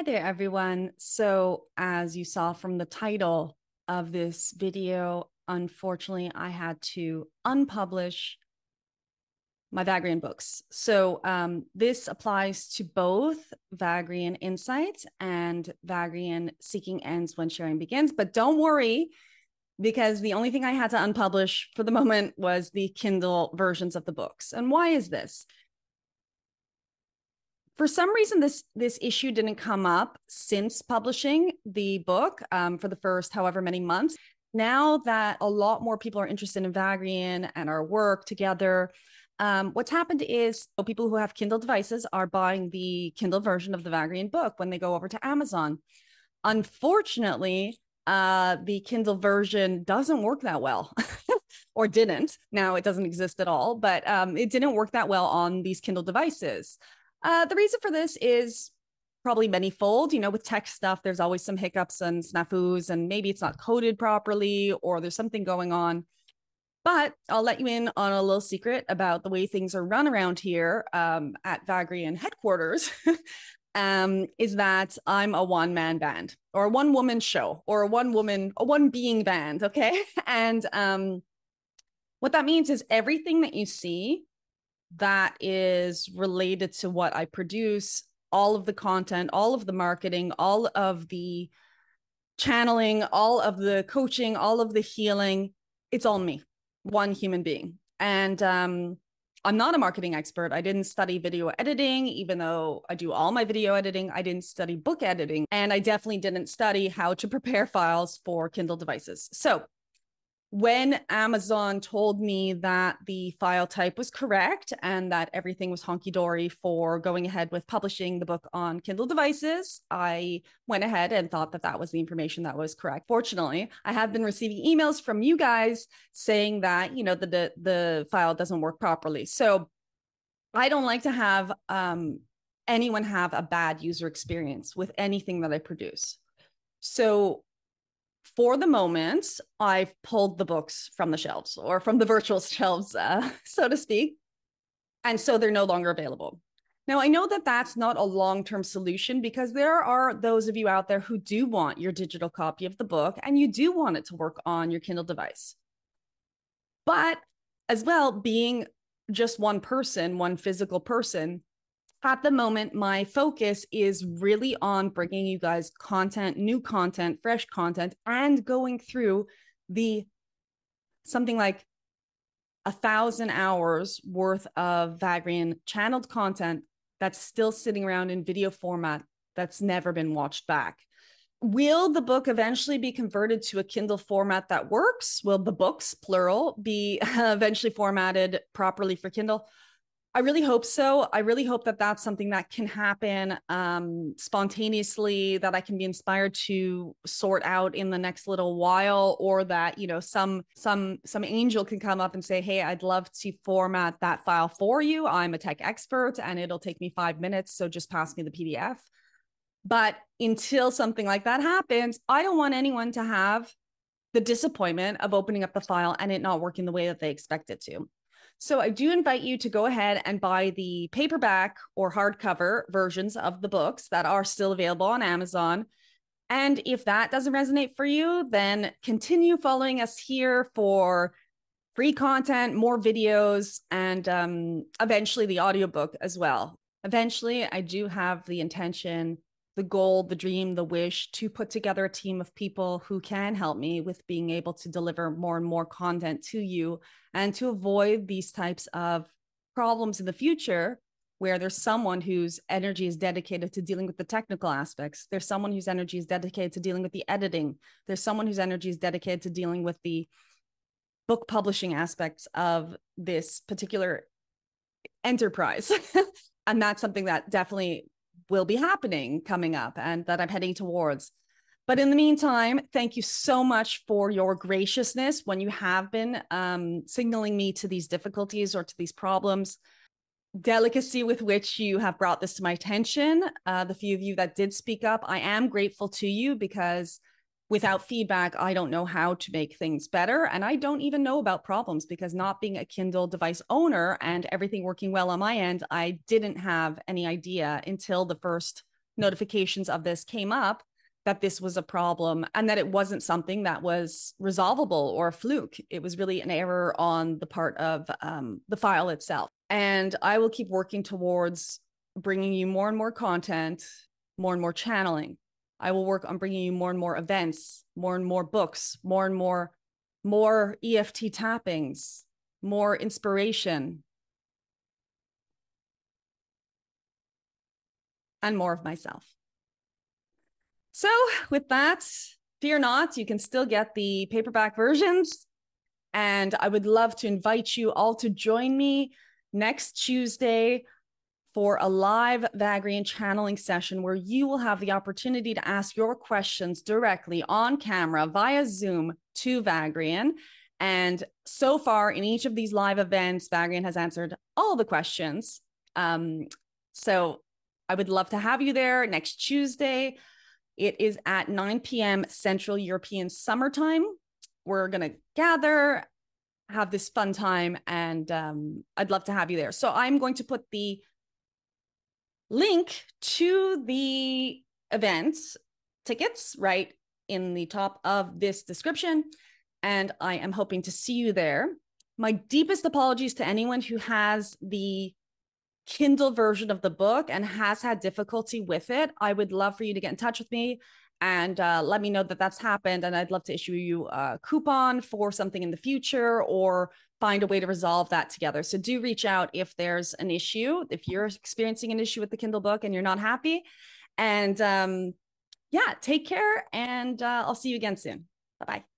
Hi there, everyone. So, as you saw from the title of this video, unfortunately, I had to unpublish my Vagrein books. So, um, this applies to both Vagrein Insight and Vagrein Seeking Ends When Sharing Begins. But don't worry, because the only thing I had to unpublish for the moment was the Kindle versions of the books. And why is this? For some reason this this issue didn't come up since publishing the book um, for the first however many months. Now that a lot more people are interested in vagrein and our work together um, what's happened is people who have kindle devices are buying the kindle version of the vagrein book when they go over to amazon. Unfortunately uh, the kindle version doesn't work that well or didn't. Now it doesn't exist at all but um, it didn't work that well on these kindle devices uh, the reason for this is probably manyfold. You know, with tech stuff, there's always some hiccups and snafus, and maybe it's not coded properly or there's something going on. But I'll let you in on a little secret about the way things are run around here um, at Vagrein headquarters. um, is that I'm a one man band or a one woman show or a one woman, a one being band. Okay. and um, what that means is everything that you see that is related to what I produce, all of the content, all of the marketing, all of the channeling, all of the coaching, all of the healing. It's all me, one human being. And um, I'm not a marketing expert. I didn't study video editing, even though I do all my video editing. I didn't study book editing. And I definitely didn't study how to prepare files for Kindle devices. So when Amazon told me that the file type was correct and that everything was honky dory for going ahead with publishing the book on Kindle devices, I went ahead and thought that that was the information that was correct. Fortunately, I have been receiving emails from you guys saying that, you know, the, the, the file doesn't work properly. So I don't like to have um, anyone have a bad user experience with anything that I produce. So for the moment, I've pulled the books from the shelves or from the virtual shelves, uh, so to speak. And so they're no longer available. Now, I know that that's not a long term solution because there are those of you out there who do want your digital copy of the book and you do want it to work on your Kindle device. But as well, being just one person, one physical person, at the moment, my focus is really on bringing you guys content, new content, fresh content, and going through the something like a thousand hours worth of Vagrein channeled content that's still sitting around in video format that's never been watched back. Will the book eventually be converted to a Kindle format that works? Will the books, plural, be eventually formatted properly for Kindle? I really hope so. I really hope that that's something that can happen um, spontaneously, that I can be inspired to sort out in the next little while, or that you know some some some angel can come up and say, "Hey, I'd love to format that file for you. I'm a tech expert, and it'll take me five minutes, so just pass me the PDF." But until something like that happens, I don't want anyone to have the disappointment of opening up the file and it not working the way that they expect it to. So I do invite you to go ahead and buy the paperback or hardcover versions of the books that are still available on Amazon. And if that doesn't resonate for you, then continue following us here for free content, more videos, and um, eventually the audiobook as well. Eventually, I do have the intention the goal, the dream, the wish to put together a team of people who can help me with being able to deliver more and more content to you and to avoid these types of problems in the future where there's someone whose energy is dedicated to dealing with the technical aspects. There's someone whose energy is dedicated to dealing with the editing. There's someone whose energy is dedicated to dealing with the book publishing aspects of this particular enterprise. and that's something that definitely will be happening coming up and that I'm heading towards. But in the meantime, thank you so much for your graciousness when you have been um, signaling me to these difficulties or to these problems. Delicacy with which you have brought this to my attention. Uh, the few of you that did speak up, I am grateful to you because without feedback, I don't know how to make things better. And I don't even know about problems because not being a Kindle device owner and everything working well on my end, I didn't have any idea until the first notifications of this came up that this was a problem and that it wasn't something that was resolvable or a fluke. It was really an error on the part of um, the file itself. And I will keep working towards bringing you more and more content, more and more channeling. I will work on bringing you more and more events, more and more books, more and more more EFT tappings, more inspiration, and more of myself. So, with that, fear not, you can still get the paperback versions. And I would love to invite you all to join me next Tuesday for a live Vagrein channeling session where you will have the opportunity to ask your questions directly on camera via Zoom to Vagrein. And so far, in each of these live events, Vagrein has answered all the questions. Um, so I would love to have you there next Tuesday. It is at 9 p.m. Central European Summertime. We're going to gather, have this fun time, and um, I'd love to have you there. So I'm going to put the link to the event tickets right in the top of this description. And I am hoping to see you there. My deepest apologies to anyone who has the Kindle version of the book and has had difficulty with it, I would love for you to get in touch with me and uh, let me know that that's happened. And I'd love to issue you a coupon for something in the future or find a way to resolve that together. So do reach out if there's an issue, if you're experiencing an issue with the Kindle book and you're not happy. And um, yeah, take care. And uh, I'll see you again soon. Bye bye.